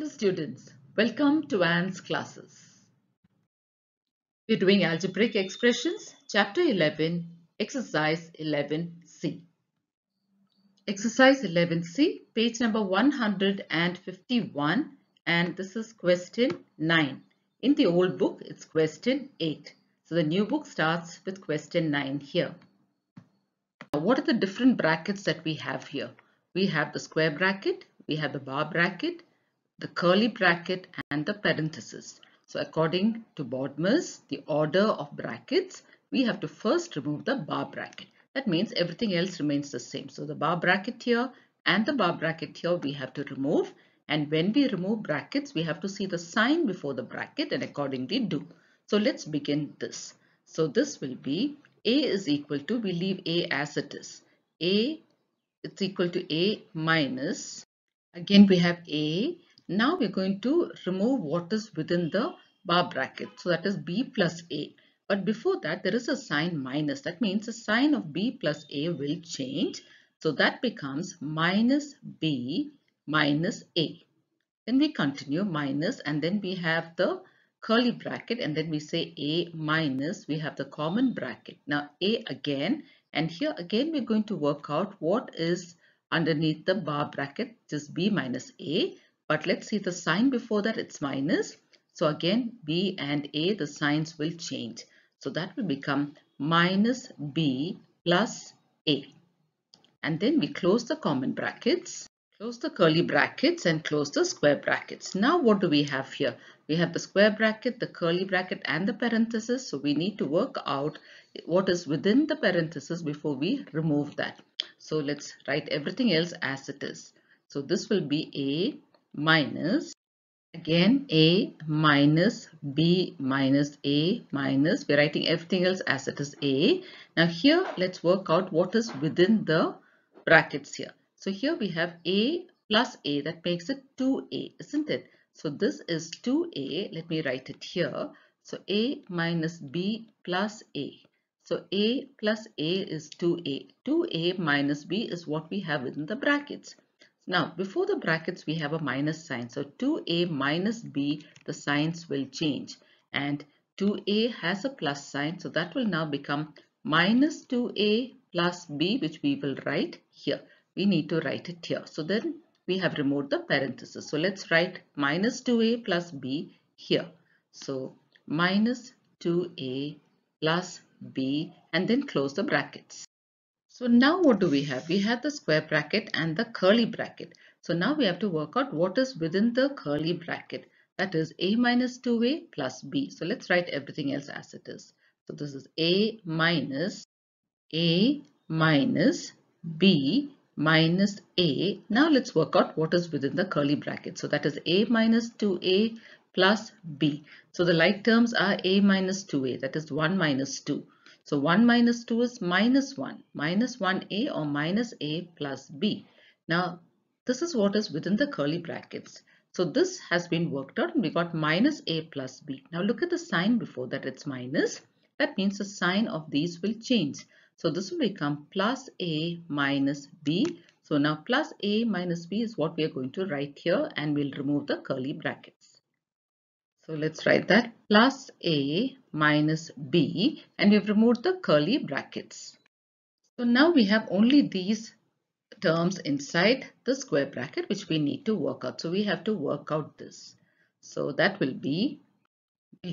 Hello students, welcome to Anne's classes. We're doing algebraic expressions, chapter 11, exercise 11c. Exercise 11c, page number 151 and this is question 9. In the old book, it's question 8. So the new book starts with question 9 here. Now, what are the different brackets that we have here? We have the square bracket, we have the bar bracket, the curly bracket and the parenthesis. So according to BODMAS, the order of brackets, we have to first remove the bar bracket. That means everything else remains the same. So the bar bracket here and the bar bracket here we have to remove. And when we remove brackets, we have to see the sign before the bracket and accordingly do. So let's begin this. So this will be A is equal to, we leave A as it is. A it's equal to A minus, again we have A. Now we're going to remove what is within the bar bracket. So that is B plus A. But before that there is a sign minus. That means the sign of B plus A will change. So that becomes minus B minus A. Then we continue minus and then we have the curly bracket and then we say A minus. We have the common bracket. Now A again and here again we're going to work out what is underneath the bar bracket just b minus a but let's see the sign before that. It's minus. So again b and a the signs will change. So that will become minus b plus a. And then we close the common brackets close the curly brackets and close the square brackets. Now what do we have here? We have the square bracket the curly bracket and the parenthesis. So we need to work out what is within the parenthesis before we remove that. So let's write everything else as it is. So this will be a minus again a minus b minus a minus we're writing everything else as it is a now here let's work out what is within the brackets here so here we have a plus a that makes it 2a isn't it? So this is 2a. Let me write it here. So a minus b plus a. So a plus a is 2a. 2a minus b is what we have within the brackets. Now before the brackets we have a minus sign. So 2a minus b the signs will change and 2a has a plus sign. So that will now become minus 2a plus b which we will write here we need to write it here. So then we have removed the parenthesis. So let's write minus 2a plus b here. So minus 2a plus b and then close the brackets. So now what do we have? We have the square bracket and the curly bracket. So now we have to work out what is within the curly bracket. That is a minus 2a plus b. So let's write everything else as it is. So this is a minus a minus b minus a. Now let's work out what is within the curly bracket. So that is a minus 2a plus b. So the like terms are a minus 2a that is 1 minus 2. So 1 minus 2 is minus 1 minus 1a or minus a plus b. Now this is what is within the curly brackets. So this has been worked out and we got minus a plus b. Now look at the sign before that it's minus. That means the sign of these will change. So this will become plus a minus b. So now plus a minus b is what we are going to write here and we'll remove the curly brackets. So let's write that plus a minus b and we've removed the curly brackets. So now we have only these terms inside the square bracket which we need to work out. So we have to work out this. So that will be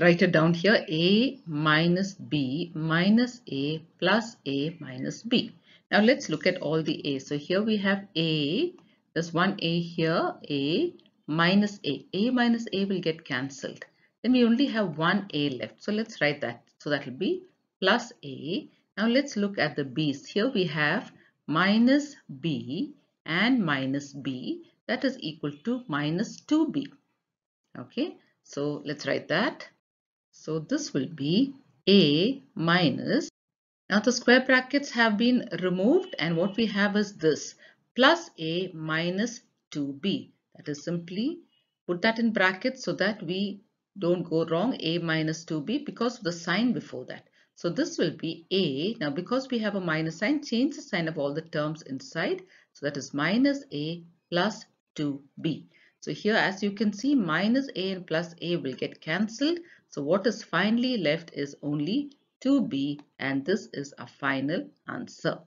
write it down here a minus b minus a plus a minus b. Now let's look at all the a. So here we have a, there's one a here, a minus a. a minus a will get cancelled. Then we only have one a left. So let's write that. So that will be plus a. Now let's look at the b's. Here we have minus b and minus b that is equal to minus 2b. Okay, so let's write that. So this will be A minus. Now the square brackets have been removed and what we have is this plus A minus 2B. That is simply put that in brackets so that we don't go wrong A minus 2B because of the sign before that. So this will be A. Now because we have a minus sign, change the sign of all the terms inside. So that is minus A plus 2B. So here as you can see minus a and plus a will get cancelled. So what is finally left is only 2b and this is a final answer.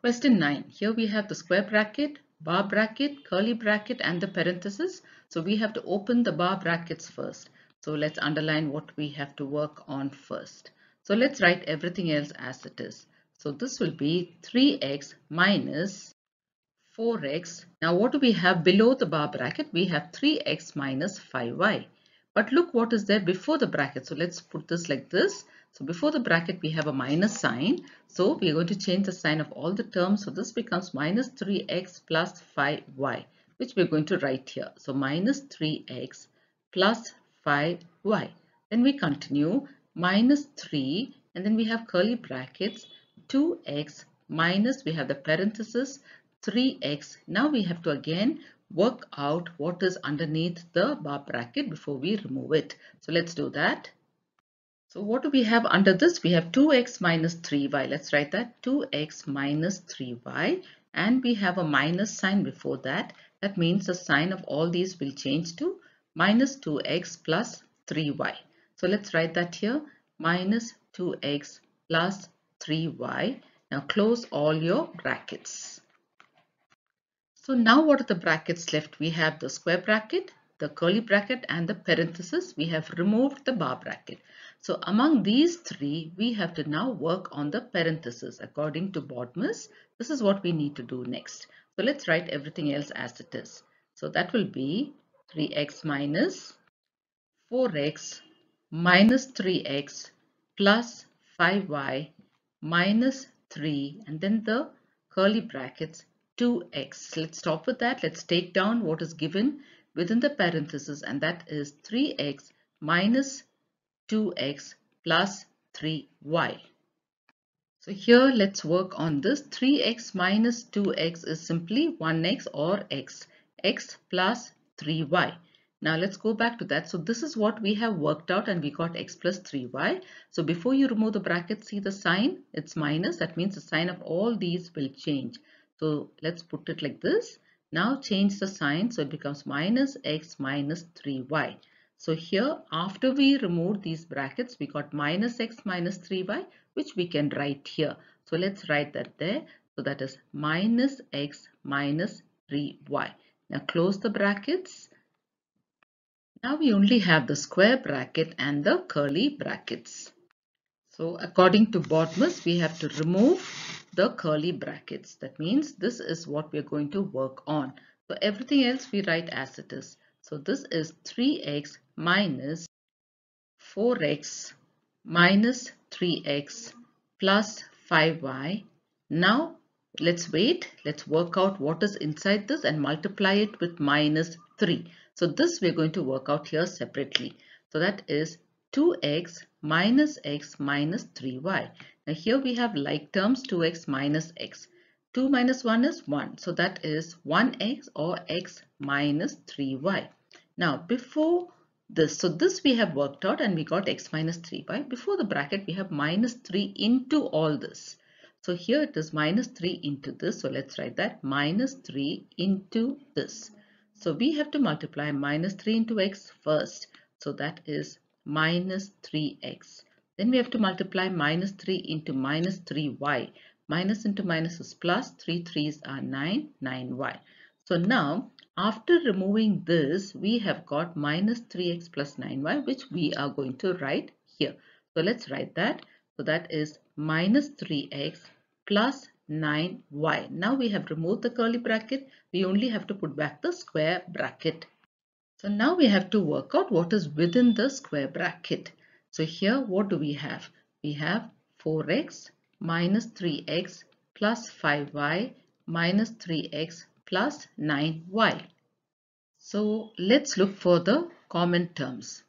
Question 9. Here we have the square bracket, bar bracket, curly bracket and the parenthesis. So we have to open the bar brackets first. So let's underline what we have to work on first. So let's write everything else as it is. So this will be 3x minus 4x. Now what do we have below the bar bracket? We have 3x minus 5y. But look what is there before the bracket. So let's put this like this. So before the bracket we have a minus sign. So we are going to change the sign of all the terms. So this becomes minus 3x plus 5y which we are going to write here. So minus 3x plus 5y. Then we continue minus 3 and then we have curly brackets 2x minus we have the parenthesis 3x. Now we have to again work out what is underneath the bar bracket before we remove it. So let's do that. So what do we have under this? We have 2x minus 3y. Let's write that 2x minus 3y and we have a minus sign before that. That means the sign of all these will change to minus 2x plus 3y. So let's write that here minus 2x plus 3y. Now close all your brackets. So now what are the brackets left? We have the square bracket, the curly bracket and the parenthesis. We have removed the bar bracket. So among these three, we have to now work on the parenthesis. According to BODMAS, this is what we need to do next. So let's write everything else as it is. So that will be 3x minus 4x minus 3x plus 5y minus 3 and then the curly brackets 2x. Let's stop with that. Let's take down what is given within the parenthesis and that is 3x minus 2x plus 3y. So here let's work on this. 3x minus 2x is simply 1x or x. x plus 3y. Now let's go back to that. So this is what we have worked out and we got x plus 3y. So before you remove the bracket, see the sign? It's minus. That means the sign of all these will change. So let's put it like this. Now change the sign. So it becomes minus x minus 3y. So here after we remove these brackets, we got minus x minus 3y which we can write here. So let's write that there. So that is minus x minus 3y. Now close the brackets. Now we only have the square bracket and the curly brackets. So according to BODMAS, we have to remove the curly brackets. That means this is what we are going to work on. So everything else we write as it is. So this is 3x minus 4x minus 3x plus 5y. Now let's wait. Let's work out what is inside this and multiply it with minus 3. So this we're going to work out here separately. So that is 2x minus x minus 3y. Now here we have like terms 2x minus x. 2 minus 1 is 1. So that is 1x or x minus 3y. Now before this, so this we have worked out and we got x minus 3y. Before the bracket we have minus 3 into all this. So here it is minus 3 into this. So let's write that minus 3 into this. So we have to multiply minus 3 into x first. So that is minus 3x. Then we have to multiply minus 3 into minus 3y. Minus into minus is plus, 3 3's are 9, 9y. So now after removing this, we have got minus 3x plus 9y which we are going to write here. So let's write that. So that is minus 3x plus 9y. Now we have removed the curly bracket. We only have to put back the square bracket. So now we have to work out what is within the square bracket. So here what do we have? We have 4x minus 3x plus 5y minus 3x plus 9y. So let's look for the common terms.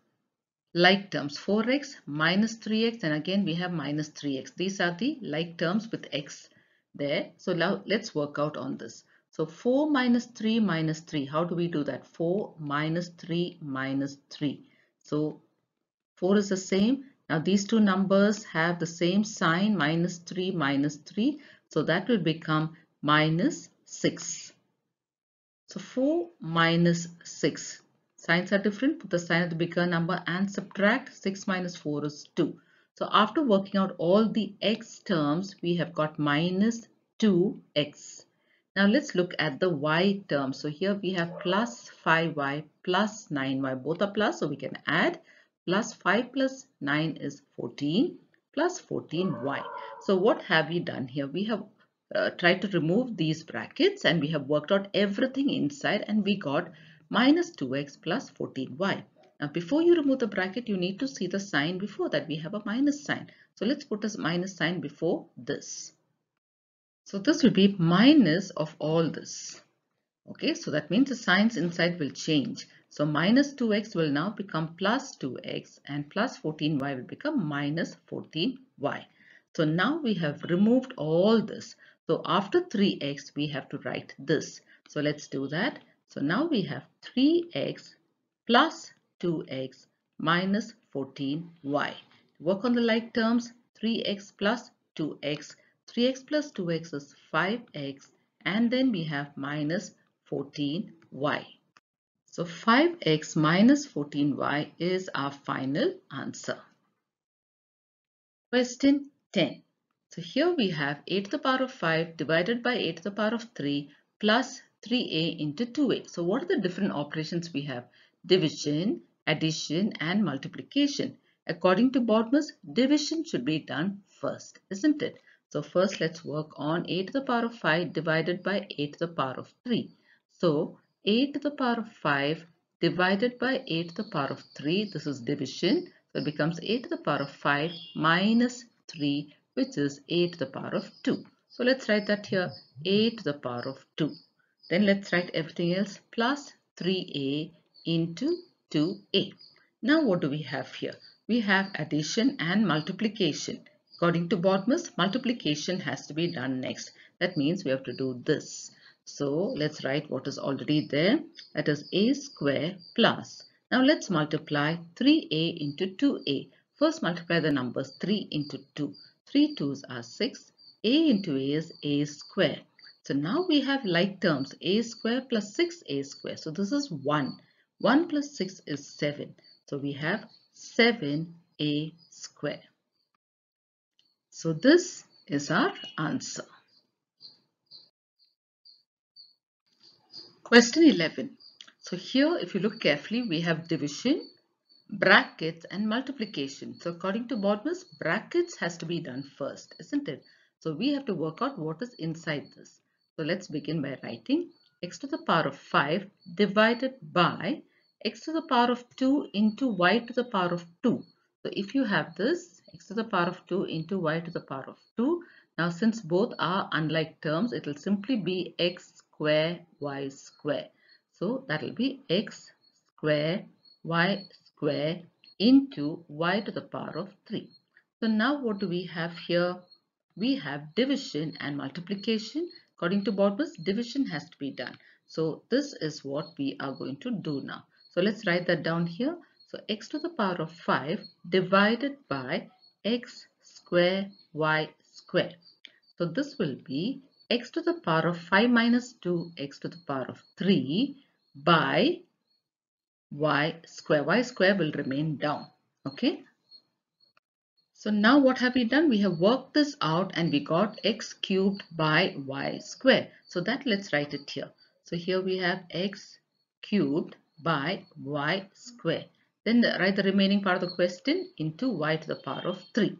Like terms 4x minus 3x and again we have minus 3x. These are the like terms with x there. So now let's work out on this. So 4 minus 3 minus 3. How do we do that? 4 minus 3 minus 3. So 4 is the same. Now these two numbers have the same sign minus 3 minus 3. So that will become minus 6. So 4 minus 6. Signs are different. Put the sign of the bigger number and subtract. 6 minus 4 is 2. So after working out all the x terms, we have got minus 2x. Now let's look at the y term. So here we have plus 5y plus 9y. Both are plus, so we can add. Plus 5 plus 9 is 14 plus 14y. So what have we done here? We have uh, tried to remove these brackets and we have worked out everything inside and we got minus 2x plus 14y. Now before you remove the bracket, you need to see the sign before that. We have a minus sign. So let's put a minus sign before this. So this will be minus of all this. Okay, so that means the signs inside will change. So minus 2x will now become plus 2x and plus 14y will become minus 14y. So now we have removed all this. So after 3x, we have to write this. So let's do that. So now we have 3x plus 2x minus 14y. Work on the like terms. 3x plus 2x. 3x plus 2x is 5x. And then we have minus 14y. So 5x minus 14y is our final answer. Question 10. So here we have a to the power of 5 divided by a to the power of 3 plus 3a into 2a. So what are the different operations we have? Division, addition and multiplication. According to BODMAS, division should be done first, isn't it? So first let's work on a to the power of 5 divided by a to the power of 3. So a to the power of 5 divided by a to the power of 3, this is division. So it becomes a to the power of 5 minus 3 which is a to the power of 2. So let's write that here a to the power of 2. Then let's write everything else plus 3a into 2a. Now what do we have here? We have addition and multiplication. According to BODMAS, multiplication has to be done next. That means we have to do this. So let's write what is already there. That is a square plus. Now let's multiply 3a into 2a. First multiply the numbers 3 into 2. 3 2's are 6. a into a is a square. So now we have like terms a square plus 6a square. So this is 1. 1 plus 6 is 7. So we have 7a square. So this is our answer. Question 11. So here if you look carefully we have division brackets and multiplication. So according to BODMAS, brackets has to be done first, isn't it? So we have to work out what is inside this. So let's begin by writing x to the power of 5 divided by x to the power of 2 into y to the power of 2. So if you have this x to the power of 2 into y to the power of 2. Now since both are unlike terms, it will simply be x square y square. So that will be x square y square into y to the power of 3. So now what do we have here? We have division and multiplication. According to BODMAS, division has to be done. So this is what we are going to do now. So let's write that down here. So x to the power of 5 divided by x square y square. So this will be x to the power of 5 minus 2 x to the power of 3 by y square. y square will remain down. Okay. So now what have we done? We have worked this out and we got x cubed by y square. So that let's write it here. So here we have x cubed by y square. Then the, write the remaining part of the question into y to the power of 3.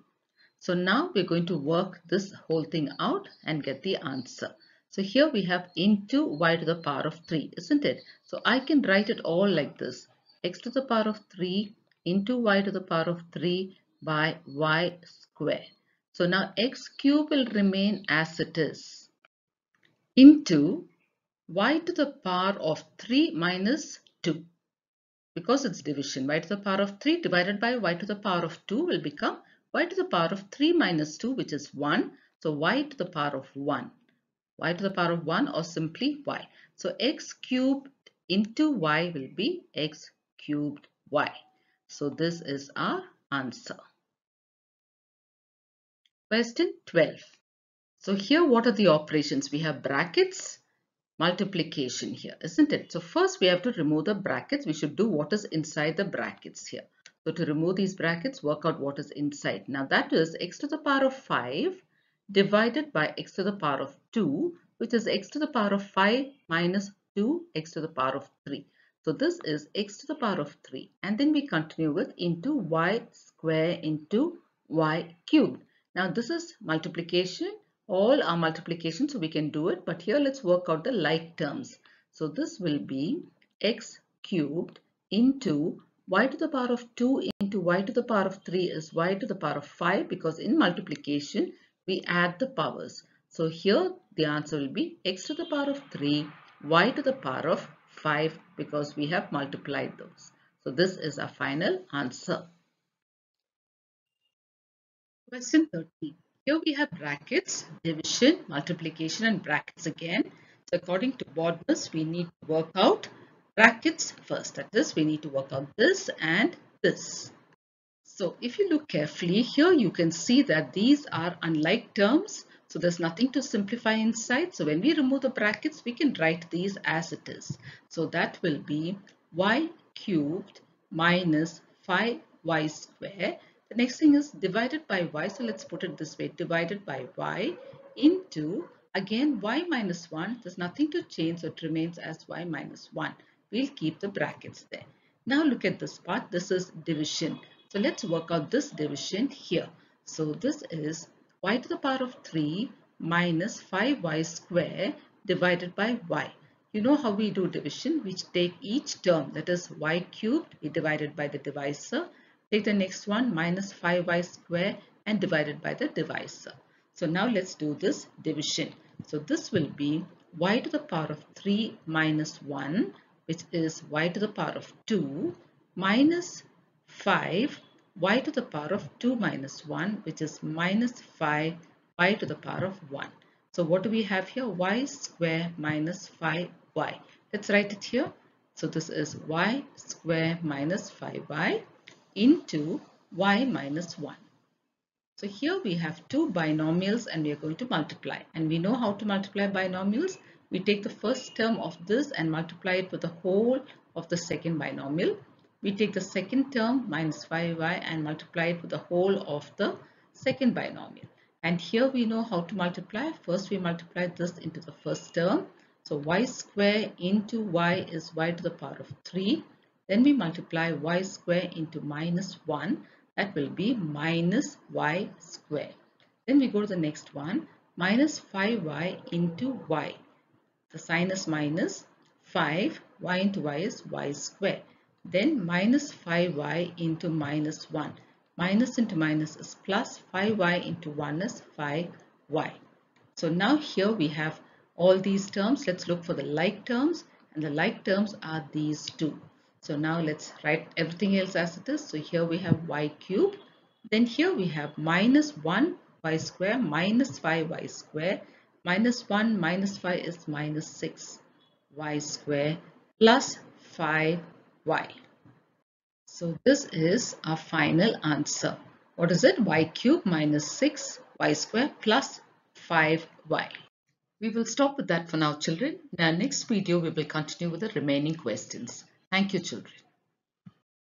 So now we're going to work this whole thing out and get the answer. So here we have into y to the power of 3, isn't it? So I can write it all like this. x to the power of 3 into y to the power of 3 by y square. So now x cube will remain as it is. Into y to the power of 3 minus 2. Because it's division, y to the power of 3 divided by y to the power of 2 will become y to the power of 3 minus 2 which is 1. So y to the power of 1 y to the power of 1 or simply y. So x cubed into y will be x cubed y. So this is our answer. Question 12. So here what are the operations? We have brackets multiplication here, isn't it? So first we have to remove the brackets. We should do what is inside the brackets here. So to remove these brackets, work out what is inside. Now that is x to the power of 5 divided by x to the power of 2, which is x to the power of 5 minus 2 x to the power of 3. So this is x to the power of 3 and then we continue with into y square into y cubed. Now this is multiplication all are multiplication so we can do it but here let's work out the like terms. So this will be x cubed into y to the power of 2 into y to the power of 3 is y to the power of 5 because in multiplication we add the powers. So here the answer will be x to the power of 3 y to the power of 5 because we have multiplied those. So this is our final answer. Question 30. Here we have brackets, division, multiplication and brackets again. So according to BODMAS, we need to work out brackets first. That is, we need to work out this and this. So if you look carefully, here you can see that these are unlike terms. So there's nothing to simplify inside. So when we remove the brackets, we can write these as it is. So that will be y cubed minus 5y square the next thing is divided by y. So let's put it this way. Divided by y into, again, y minus 1. There's nothing to change. So it remains as y minus 1. We'll keep the brackets there. Now look at this part. This is division. So let's work out this division here. So this is y to the power of 3 minus 5y square divided by y. You know how we do division. We take each term that is y cubed. We divide it by the divisor Take the next one minus 5y square and divided by the divisor. So now let's do this division. So this will be y to the power of 3 minus 1 which is y to the power of 2 minus 5 y to the power of 2 minus 1 which is minus 5 y to the power of 1. So what do we have here? y square minus 5y. Let's write it here. So this is y square minus 5y into y minus 1. So here we have two binomials and we are going to multiply. And we know how to multiply binomials. We take the first term of this and multiply it with the whole of the second binomial. We take the second term minus 5y and multiply it with the whole of the second binomial. And here we know how to multiply. First we multiply this into the first term. So y square into y is y to the power of 3 then we multiply y square into minus 1. That will be minus y square. Then we go to the next one. Minus 5y into y. The sign is minus 5. y into y is y square. Then minus 5y into minus 1. Minus into minus is plus 5y into 1 is 5y. So now here we have all these terms. Let's look for the like terms. And the like terms are these two. So now let's write everything else as it is. So here we have y cube. Then here we have minus 1 y square minus 5 y square. Minus 1 minus 5 is minus 6 y square plus 5 y. So this is our final answer. What is it? y cube minus 6 y square plus 5y. We will stop with that for now children. In our next video we will continue with the remaining questions. Thank you, children.